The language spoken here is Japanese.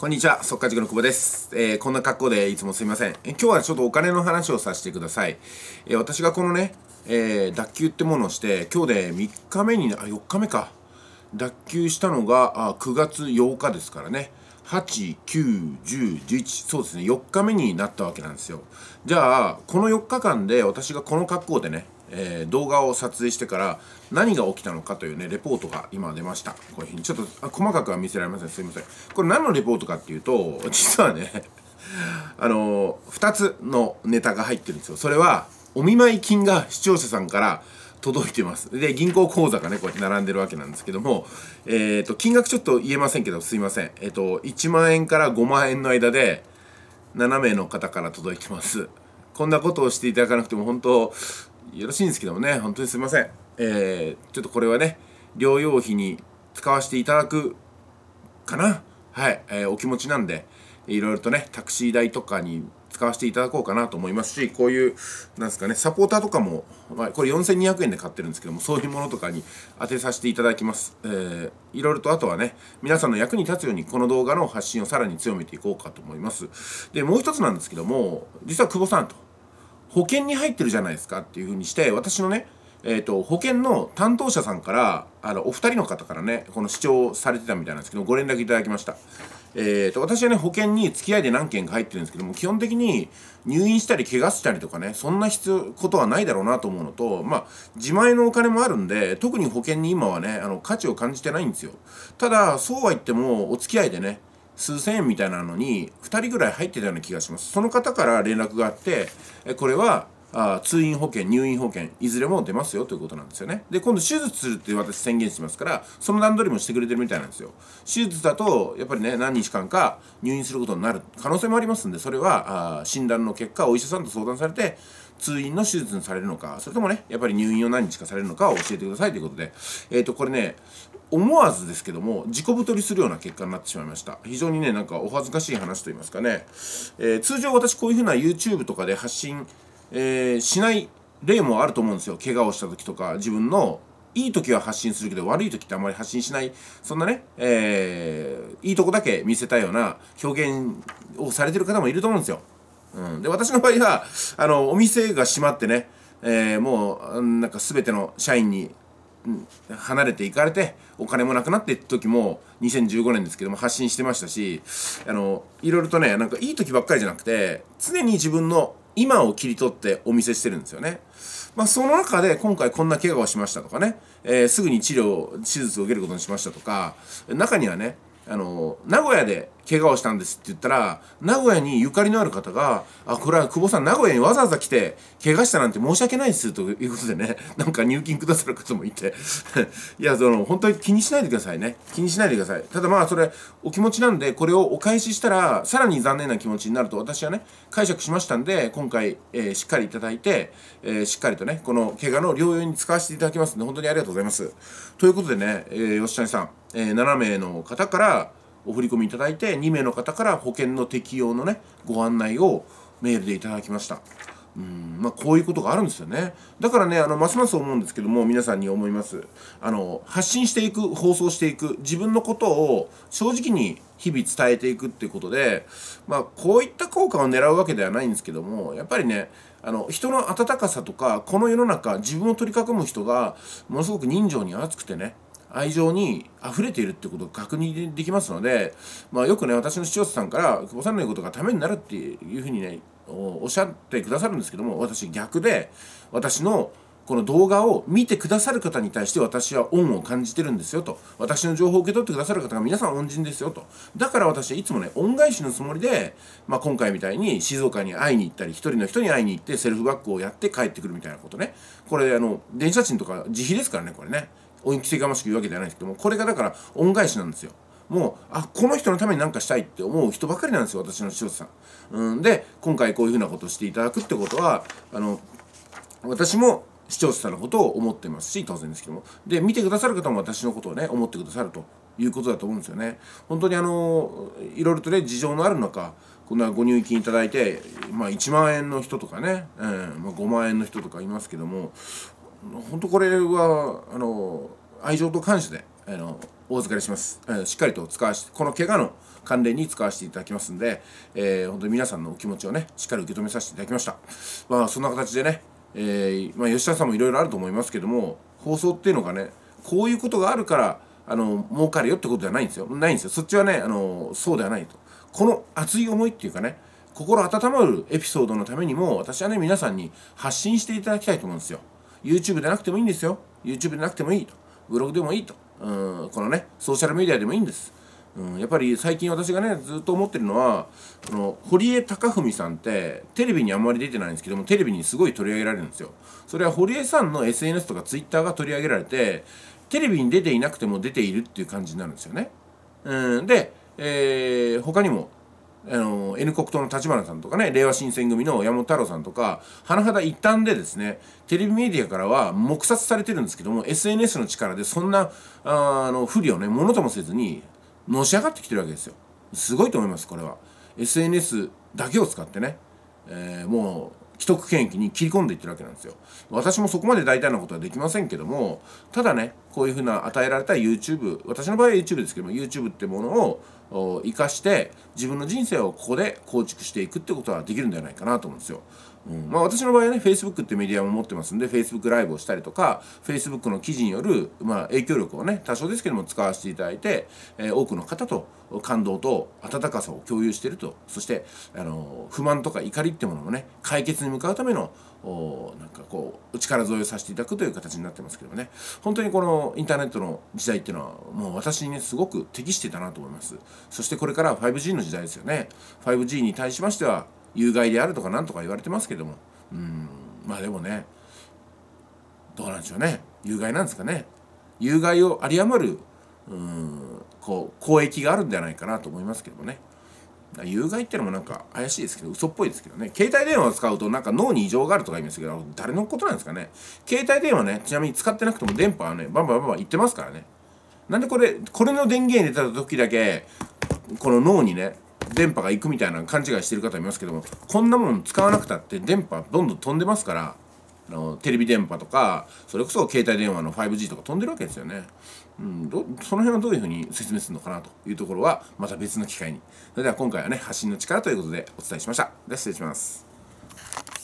こんにちは、速稼塾の久保です、えー、こんな格好でいつもすいません。え今日はちょっとお金の話をさせてください。えー、私がこのね、えー、脱臼ってものをして、今日で3日目に、あ、4日目か。脱臼したのがあ9月8日ですからね。8、9、10、11、そうですね、4日目になったわけなんですよ。じゃあ、この4日間で私がこの格好でね、えー、動画を撮影してから何が起きたのかというねレポートが今出ました。こういうふうにちょっと細かくは見せられません。すいません。これ何のレポートかっていうと実はね あのー、2つのネタが入ってるんですよ。それはお見舞い金が視聴者さんから届いてます。で銀行口座がねこうやって並んでるわけなんですけどもえっ、ー、と金額ちょっと言えませんけどすいません。えっ、と1万円から5万円の間で7名の方から届いてます。こんなことをしていただかなくても本当よろしいんですけどもね、本当にすいません。えー、ちょっとこれはね、療養費に使わせていただくかな？はい、えー、お気持ちなんで、いろいろとね、タクシー代とかに使わせていただこうかなと思いますし、こういう、なんですかね、サポーターとかも、まあ、これ4200円で買ってるんですけども、そういうものとかに当てさせていただきます。えー、いろいろとあとはね、皆さんの役に立つように、この動画の発信をさらに強めていこうかと思います。で、もう一つなんですけども、実は久保さんと、保険に入ってるじゃないですかっていうふうにして私のねえーと、保険の担当者さんからあのお二人の方からねこの主張されてたみたいなんですけどご連絡いただきました、えーと、私はね保険に付き合いで何件か入ってるんですけども基本的に入院したり怪我したりとかねそんな必要ことはないだろうなと思うのとまあ自前のお金もあるんで特に保険に今はねあの価値を感じてないんですよ。ただそうは言ってもお付き合いでね数千円みたいなのに2人ぐらい入ってたような気がします。その方から連絡があってこれはあ通院保険入院保険いずれも出ますよということなんですよね。で今度手術するって私宣言しますからその段取りもしてくれてるみたいなんですよ。手術だとやっぱりね何日間か入院することになる可能性もありますんでそれはあ診断の結果お医者さんと相談されて通院の手術にされるのかそれともねやっぱり入院を何日かされるのかを教えてくださいということでえっ、ー、とこれね思わずですけども自己太りするような結果になってしまいました。非常にねなんかお恥ずかしい話と言いますかね、えー、通常私こういうふうな YouTube とかで発信、えー、しない例もあると思うんですよ。怪我をした時とか自分のいい時は発信するけど悪い時ってあんまり発信しないそんなね、えー、いいとこだけ見せたような表現をされてる方もいると思うんですよ。うん、で私の場合はあのお店が閉まってね、えー、もうなんか全ての社員に離れていかれてお金もなくなっていった時も2015年ですけども発信してましたしあのいろいろとねなんかいい時ばっかりじゃなくて常に自分の今を切り取ってお見せしてるんですよね。まあ、その中で今回こんな怪我をしましたとかね、えー、すぐに治療手術を受けることにしましたとか中にはねあの名古屋で怪我をしたんですって言ったら名古屋にゆかりのある方が「あこれは久保さん名古屋にわざわざ来て怪我したなんて申し訳ないです」ということでね なんか入金くださる方もいて。いやその本当に気にしないでくださいね。気にしないでください。ただまあそれお気持ちなんでこれをお返ししたらさらに残念な気持ちになると私はね解釈しましたんで今回、えー、しっかりいただいて、えー、しっかりとねこの怪我の療養に使わせていただきますので本当にありがとうございます。ということでね、えー、吉谷さんえー、7名の方からお振り込みいただいて2名の方から保険の適用のねご案内をメールでいただきました。うんまあこういうことがあるんですよね。だからねあのますます思うんですけども皆さんに思います。あの発信していく放送していく自分のことを正直に日々伝えていくっていうことでまあこういった効果を狙うわけではないんですけどもやっぱりねあの人の温かさとかこの世の中自分を取り囲む人がものすごく人情に熱くてね愛情に溢れているってことを確認できますので、まあ、よくね私の視聴者さんから久保さんの言うことがためになるっていうふうにねおっしゃってくださるんですけども私逆で私のこの動画を見てくださる方に対して私は恩を感じてるんですよと。私の情報を受け取ってくださる方が皆さん恩人ですよと。だから私はいつもね恩返しのつもりで、まあ、今回みたいに静岡に会いに行ったり一人の人に会いに行ってセルフバッグをやって帰ってくるみたいなことね。これあの電車賃とか自費ですからねこれね。恩着せがましく言うわけではないですけどもこれがだから恩返しなんですよ。もうあこの人のために何かしたいって思う人ばかりなんですよ私の視聴者さん、うん、で今回こういうふうなことをしていただくってことはあの私も視聴者さんのことを思ってますし当然ですけども。で見てくださる方も私のことをね思ってくださるということだと思うんですよね。本当にあのいろいろとね事情のある中こんなご入金いただいて、まあ、1万円の人とかね、うんまあ、5万円の人とかいますけども本当これはあの愛情と感謝であのお預かりします、しっかりと使わしてこの怪我の関連に使わせていただきますんで、えー、本当に皆さんのお気持ちをねしっかり受け止めさせていただきました。まあそんな形でね、えーまあ、吉田さんもいろいろあると思いますけども放送っていうのがねこういうことがあるからあの儲かるよってことではないんですよ。ないんですよ。そっちはねあのそうではないと。この熱い思いっていうかね心温まるエピソードのためにも私はね皆さんに発信していただきたいと思うんですよ。YouTube でなくてもいいんですよ。YouTube でなくてもいいと。ブログでもいいと。うんこのねソーシャルメディアでもいいんです、うん、やっぱり最近私がねずっと思ってるのはこの堀江貴文さんってテレビにあんまり出てないんですけどもテレビにすごい取り上げられるんですよ。それは堀江さんの SNS とか Twitter が取り上げられてテレビに出ていなくても出ているっていう感じになるんですよね。うんで、えー、他にもあの N 国党の立花さんとかね令和新選組の山本太郎さんとか甚だ一端でですねテレビメディアからは黙殺されてるんですけども SNS の力でそんなあの不利をねものともせずにのし上がってきてるわけですよ。すごいと思いますこれは。SNS だけを使ってね、えー、もう既得権益に切り込んでいってるわけなんですよ。私もそこまで大胆なことはできませんけどもただねこういうふうな与えられた YouTube 私の場合は YouTube ですけども YouTube ってものを生かして自分の人生をここで構築していくってことはできるんじゃないかなと思うんですよ。うん。まあ、私の場合はね Facebook ってメディアも持ってますんで Facebook ライブをしたりとか Facebook の記事による、まあ、影響力をね多少ですけども使わせていただいて、えー、多くの方と感動と温かさを共有していると。そしてあの不満とか怒りってものもね解決に向かうためのおなんかこう力添えをさせていただくという形になってますけどもね。本当にこのインターネットの時代っていうのはもう私にねすごく適してたなと思います。そしてこれからは 5G の時代ですよね。5G に対しましては有害であるとかなんとか言われてますけども。うん。まあでもねどうなんでしょうね。有害なんですかね。有害を有り余るうんこう公益があるんじゃないかなと思いますけどもね。有害ってのもなんか怪しいですけど嘘っぽいですけどね。携帯電話を使うとなんか脳に異常があるとか言いますけど誰のことなんですかね。携帯電話ねちなみに使ってなくても電波はねバンバンバンバンいってますからね。なんでこれこれの電源入れた時だけこの脳にね電波が行くみたいな勘違いしてる方いますけどもこんなもん使わなくたって電波どんどん飛んでますからあのテレビ電波とかそれこそ携帯電話の 5G とか飛んでるわけですよね。うん、どその辺はどういうふうに説明するのかなというところはまた別の機会に。それでは今回はね発信の力ということでお伝えしました。では失礼します。